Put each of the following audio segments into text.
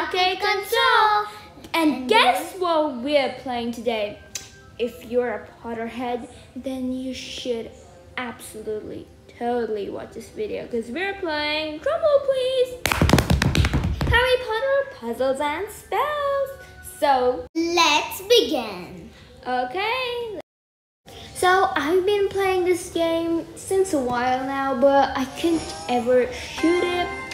Arcade Console. And guess what we're playing today? If you're a Potterhead, then you should absolutely, totally watch this video because we're playing, drumroll please, Harry Potter Puzzles and Spells. So, Let's begin. okay. So, I've been playing this game since a while now, but I couldn't ever shoot it.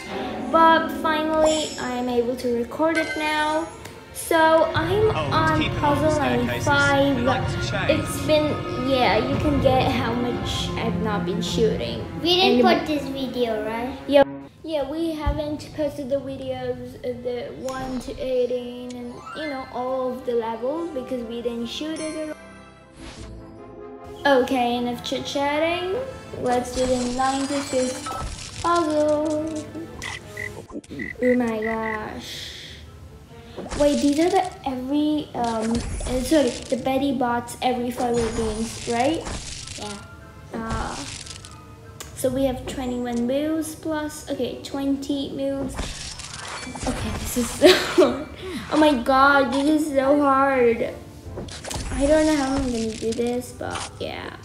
But finally, I am able to record it now. So, I'm Oh, on keep it on Puzzle staircases. 95. Like. It's been, yeah, you can get how much I've not been shooting. We didn't And- put this video, right? yeah, yeah, we haven't posted the videos of the 1 to 18 and you know all of the levels because we didn't shoot it at all. Okay, enough chit chatting. Let's do the 95th puzzle. Oh my gosh. Wait, these are the every um uh, sorry, the Bertie Bott's every Flavour beans, right? Yeah. Uh, so we have 21 moves plus, okay, 20 moves. Okay, this is so hard. Oh my god, this is so hard. I don't know how I'm gonna do this, but yeah.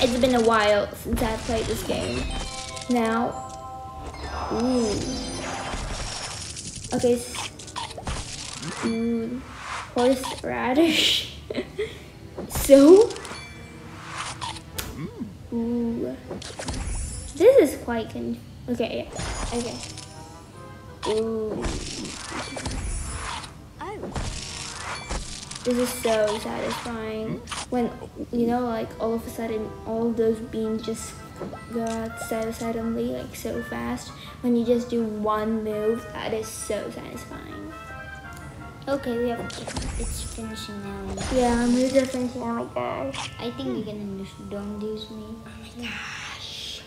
It's been a while since I played this game. Now, ooh. Okay, mm, ooh, horseradish. so, Ooh. This is quite con- okay, yeah. Okay. Ooh. This is so satisfying when you know like all of a sudden all those beans just go so suddenly like so fast when you just do one move that is so satisfying. Okay, we have. It's finishing now. Yeah, are finishing. Oh my gosh. I think we're gonna lose. Don't lose me. Oh my gosh.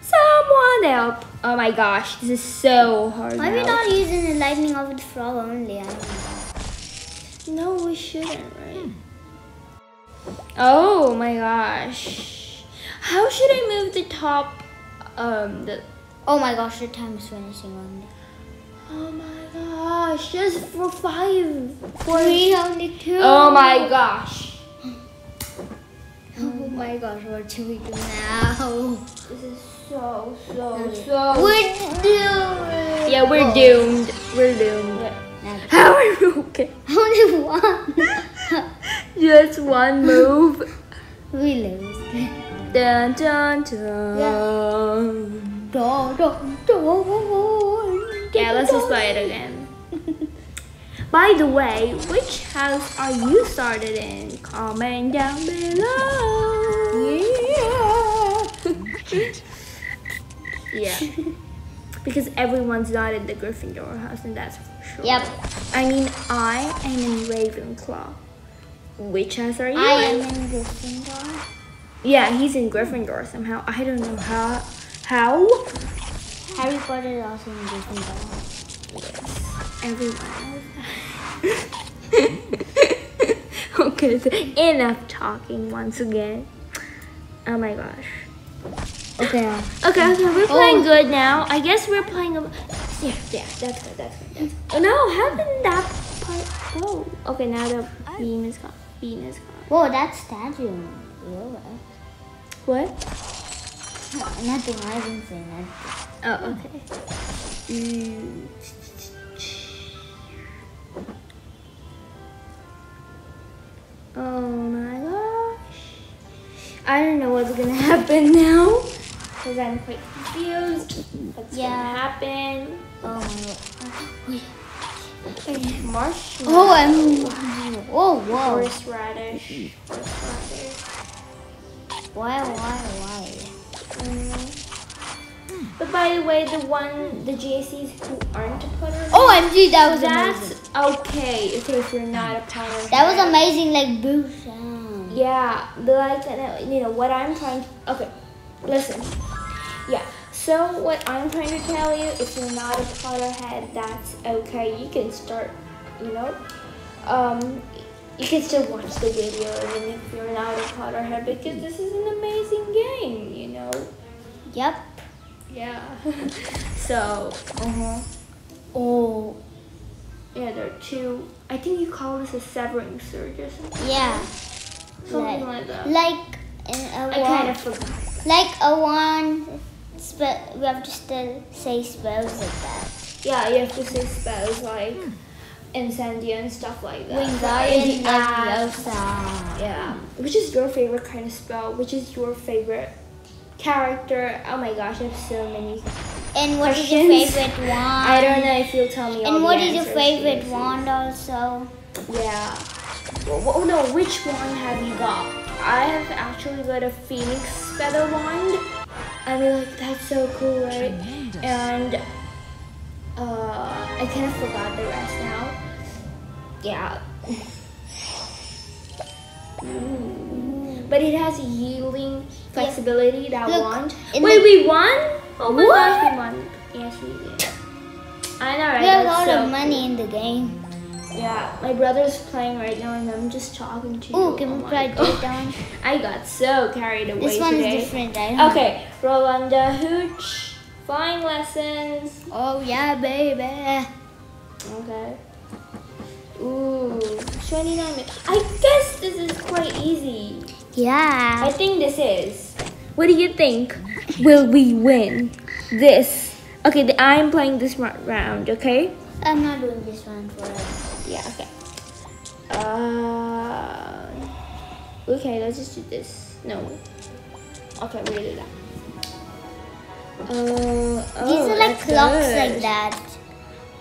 Someone help. Oh my gosh, this is so hard. Why are we not using the lightning of the frog only? I don't know. No, we shouldn't, right? Hmm. Oh my gosh. How should I move the top um the Oh my gosh, the time is finishing only. Oh my gosh, just for five. For Three only two. Oh my gosh. Oh my gosh, what should we do now? This is so so so We're doomed. Yeah, we're doomed. We're doomed. Now, How are we okay? Only one. Just one move. we lose. Dun dun dun. Do, do, do. Yeah, let's just play it again. By the way, which house are you started in? Comment down below. Yeah. yeah. because everyone's not in the Gryffindor house, and that's for sure. Yep. I mean, I am in Ravenclaw. Which house are you I in? am in Gryffindor. Yeah, he's in Gryffindor somehow. I don't know how. How? Harry Potter is also in Gryffindor. Everyone okay, so enough talking once again. Oh my gosh. Okay. Okay, okay, we're oh. playing Oh. good now. I guess we're playing a. Yeah, yeah, that's good, that's good. That's Oh no, how did that part go? Okay, now the beam is gone. Beam is gone. Whoa, that statue. What? Nothing. I didn't say nothing. Oh, okay. Mm. Oh my gosh. I don't know what's gonna happen now. Because I'm quite confused. What's Yeah. gonna happen? Oh my god. Marshmallow. Oh, I'm. Oh, whoa. Horseradish. Why, why, why? Mm. But by the way, the one, the JCs who aren't a Potter. OMG, that was That's amazing. okay. Okay, if you're not a Potter. That was amazing, like boo sound. Yeah, the like, you know, what I'm trying to, okay, listen. Yeah, so what I'm trying to tell you, if you're not a Potterhead, that's okay. You can start, you know, um, you can still watch the video even if you're not a Potterhead because this is an amazing game, you know. Yep. Yeah. so, uh-huh. Oh. Yeah, there are two. I think you call this a severing surge or something. Yeah. Something like, like that. Like in a I wand. kind of forgot. Like a wand. Spell. We have to still say spells like that. Yeah, you have to say spells like incendio and stuff like that. Wingardium Yeah. Leviosa. Yeah. Which is your favorite kind of spell? Which is your favorite character? Oh my gosh, I have so many. And what is your favorite wand? I don't know if you'll tell me. all And the what is your favorite this. wand also? Yeah. Well, well, no, which one have you got? I have actually got a phoenix feather wand. I mean, like that's so cool, right? And uh, I kind of forgot the rest now. Yeah. Mm. But it has a healing flexibility. That Look, wand. Wait, we won? Oh my What? gosh, we won. Yes, we did. I know, right? We have a lot so of money in the game. yeah, my brother's playing right now, and I'm just talking to you. Oh, can Oh we my try down? I got so carried away This one today. is different. Okay, Rolanda Hooch, flying lessons. Oh yeah, baby. Okay. Ooh, 29 minutes. I guess this is quite easy. Yeah. I think this is. What do you think? Will we win this? Okay, the, I'm playing this round. Okay. I'm not doing this round one forever. Yeah, okay. Uh, okay, let's just do this. No. Okay, we're gonna do that. Uh, oh, These are like clocks good. like that.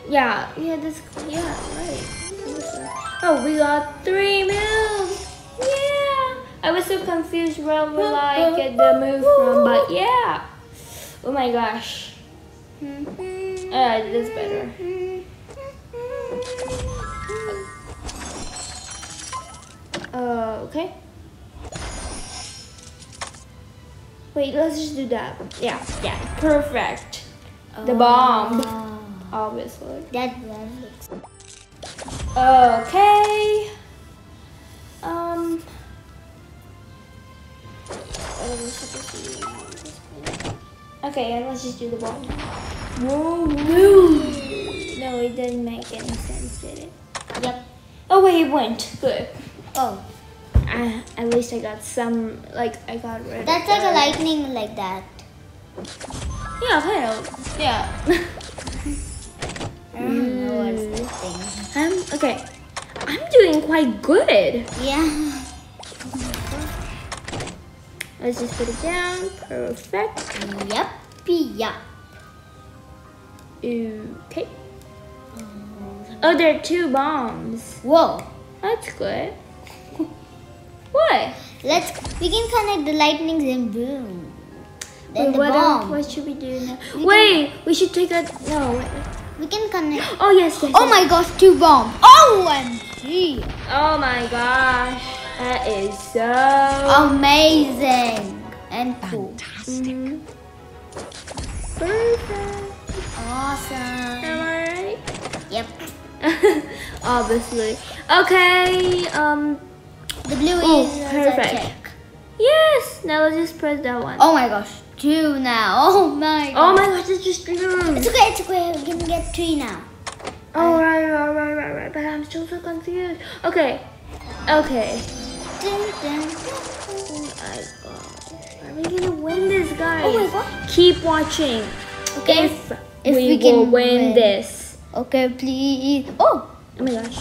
Yeah, yeah, this, yeah, right. Oh, we got three moves. Yeah. I was so confused where will I get the move from, but yeah. Oh my gosh. Uh, that's better. Uh, okay. Wait, let's just do that. Yeah, yeah, perfect. The bomb, Oh, obviously. that one looks. Okay. Um. what are we supposed to do now at this point? Okay, and let's just do the bomb. Whoa, No, it didn't make any sense, did it? Yep. Oh wait, it went. Good. Oh, I, at least I got some, like, I got rid that's like a lightning like that. Yeah, kind of. Yeah. I don't know what's Mm. the thing. I'm, okay. I'm doing quite good. Yeah. Let's just put it down. Perfect. Yep. Yep. Okay. Oh, there are two bombs. Whoa. That's good. What? Let's. We can connect the lightnings and boom. Then Wait, the what, bomb. what should we do now? We Wait, we should take a. No. Wait. We can connect. Oh yes, yes. Oh yes. my gosh, two bombs. OMG. Oh my gosh, that is so Amazing. And cool. Mhm. perfect. Awesome. Am I right? Yep. Obviously. Okay. Um. The blue Oh, is perfect. check. Yes. Now let's just press that one. Oh my gosh, two now. Oh my Oh my gosh, it's just three. It's okay, it's okay. We can get three now. Oh right, right, right, right, right. But I'm still so confused. Okay. Okay. Dun, dun, dun. Oh my god. Are we gonna win this, guys? Oh my god. Keep watching. Okay. If, if we, we will can win, win. this. Okay, please. Oh, Oh my gosh.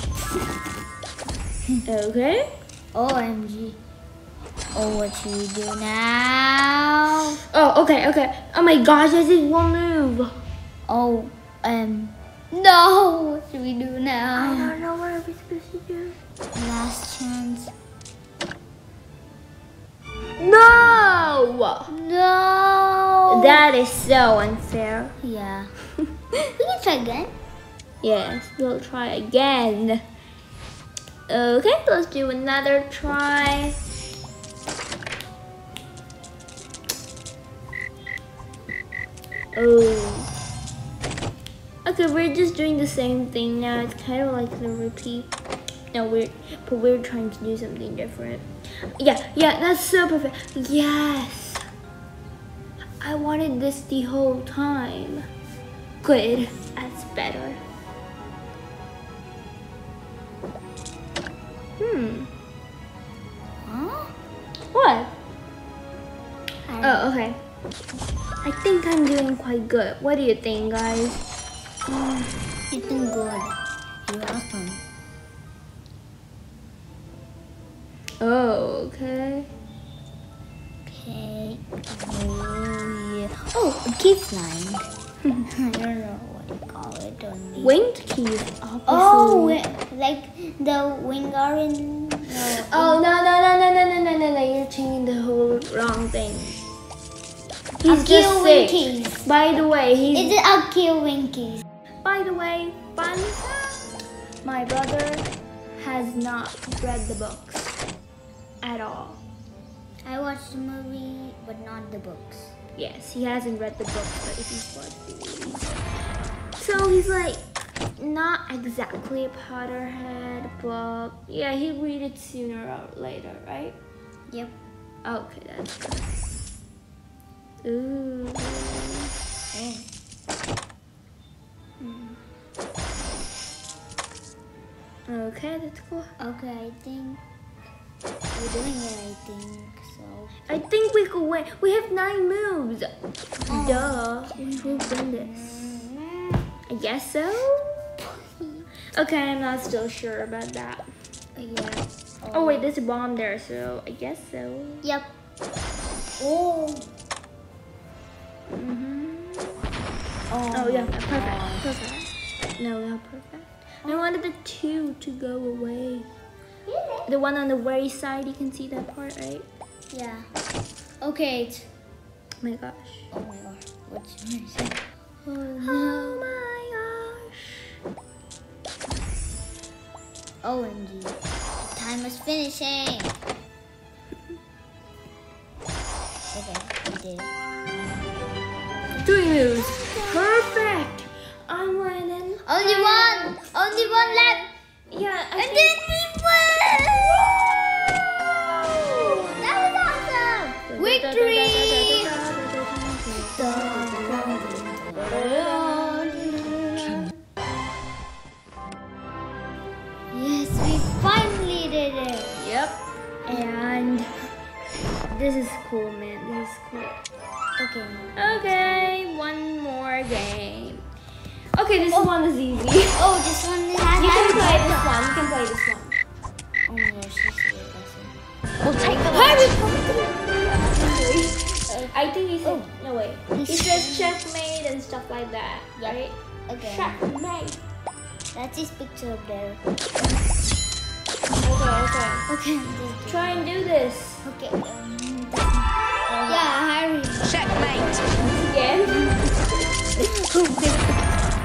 okay. OMG. Oh, what should we do now? Oh, okay, okay. Oh my gosh, I did one move. Oh, um, no. What should we do now? I don't know what are we supposed to do. Last chance. No! No. That is so unfair. Yeah. we can try again. Yes, we'll try again. Okay, let's do another try. Oh. Okay, we're just doing the same thing now. It's kind of like the repeat. No, we're but we're trying to do something different. Yeah, yeah, that's so perfect. Yes. I wanted this the whole time. Good. That's better. Hmm. Huh? What? I Oh, okay. I think I'm doing quite good. What do you think, guys? You're doing good. You're awesome. Oh, okay. Okay. Oh, yeah. Oh, a key flying. I don't know what you call it. Winged keys, obviously. Oh, like the Wingardium. No. Oh no no no no no no no no no! You're changing the whole wrong thing. He's Accio just sick. Winkies. By the way, he's Is it Accio Winkies? by the way, fun my brother has not read the books at all. I watched the movie, but not the books. Yes, he hasn't read the books, but he's watched the movies. So he's like not exactly a Potterhead, but yeah, he'll read it sooner or later, right? Yep. Okay, that's good. Ooh. Mm. Okay, that's cool. Okay, I think we're doing it. I think so. I think we could win. We have nine moves. Oh. Duh. We will win this. I guess so. Okay, I'm not still sure about that. Yeah. Oh wait, there's a bomb there, so I guess so. Yep. Oh. hmm Oh, Oh yeah, my perfect, God. perfect. No, not perfect. I wanted the two to go away. The one on the very side, you can see that part, right? Yeah. Okay. it's- Oh my gosh. Oh my god. What's? Oh Oh my OMG. Time is finishing. Okay, we did. it. Three moves. Perfect. I'm winning. Only one! Only one left! Yeah, I And think- Yep. And this is cool, man. This is cool. Okay. Okay, one more game. Okay, this oh. one is easy. Oh, this one has can play this one. You can play this one. Oh my gosh, this is really awesome. We'll take the Harry, I think he said oh. no wait. He says checkmate and stuff like that, Yep. right? Okay. Checkmate. That's his picture up there. Okay, okay. Okay, Try and do this Okay. Um, yeah, Harry. Checkmate. again.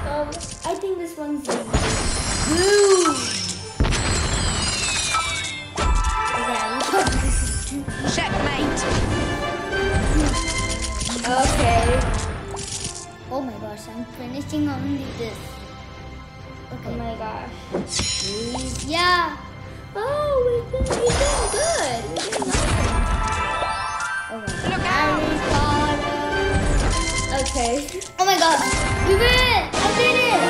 um, I think this one's easy. Okay. Checkmate. Okay. Oh my gosh, I'm finishing only this. Oh Okay. my gosh. Yeah. Oh, we did, we did good. We're doing awesome. Oh my god. Look out. Harry Potter. Okay. Oh my god. We win! I did it!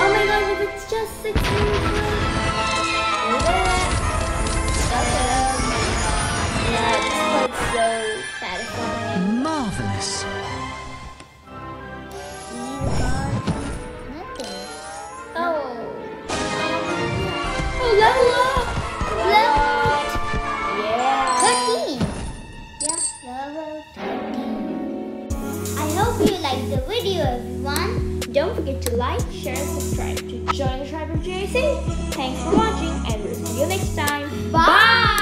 Oh my gosh, if it's just six minutes Yeah, this part's so to like, share, and subscribe to join the tribe of JC. Thanks for watching, and we'll see you next time. Bye.